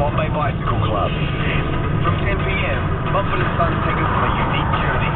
Bombay Bicycle Club. From 10 p.m., Mumford & Sons take us on a unique journey.